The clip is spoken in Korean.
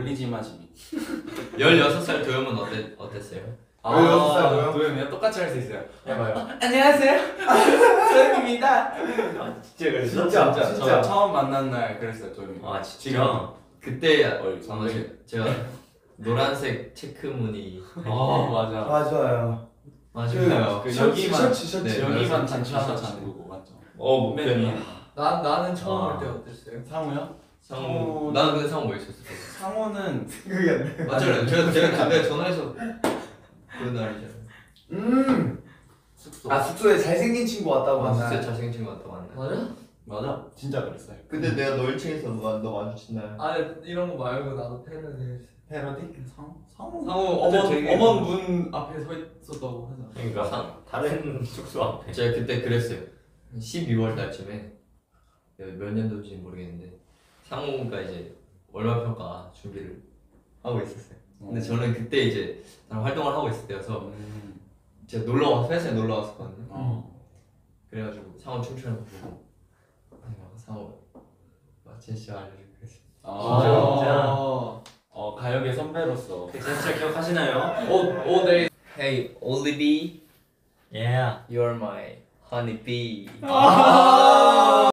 올리지 마 지미 16살 도영은 어땠, 어땠어요? 아, 16살 뭐요? 도영이랑 똑같이 할 수 있어요 해봐요. 안녕하세요 도영입니다 진짜 그랬어? 진짜 저 진짜. 처음 만난 날 그랬어요 도영이 아 진짜? 그때 어이, 아마. 제- 제가 노란색 체크 무늬 아 맞아 맞아요. 맞아요 그 셔츠, 여기만 셔츠 셔츠. 네, 여기만 셔츠, 단추 하나 맞죠 어맨 목표는 나 나는 처음 아. 올 때 어땠어요? 상우요? 상호 나는 근데 상호 뭐 있었어? 상우는 생각이 안 나. 맞아요 제가 제가 그때 전화해서 그 날이잖아요 음. 숙소 아 숙소에 잘생긴 친구 왔다고 아, 진짜 만나. 잘생긴 친구 같다고 만나 맞아? 맞아 진짜 그랬어요 근데 내가 너 1층에서 너, 너 마주친 날아 이런 거 말고 나도 패널을 패러디? 상우? 상우 상호 어머 되게 어머 문 앞에 서 있었다고 하잖아 그러니까 상- 다른 숙소 앞에 제가 그때 그랬어요 12월 달쯤에 몇 년도인지 모르겠는데 상호가 이제 월말 평가 준비를 하고 있었어요. 근데 저는 그때 이제 다른 활동을 하고 있을 때여서 음. 제가 놀러 와서 회사에 놀러 왔었거든요. 어. 그래가지고 상호 춤추는 거 보고 아니, 상호 막 제시어 알려주고 그랬어요. 아, 진짜? 어 가요계 선배로서. 그 제스처 기억하시나요? all all day Hey Olivia Yeah. You're my honey bee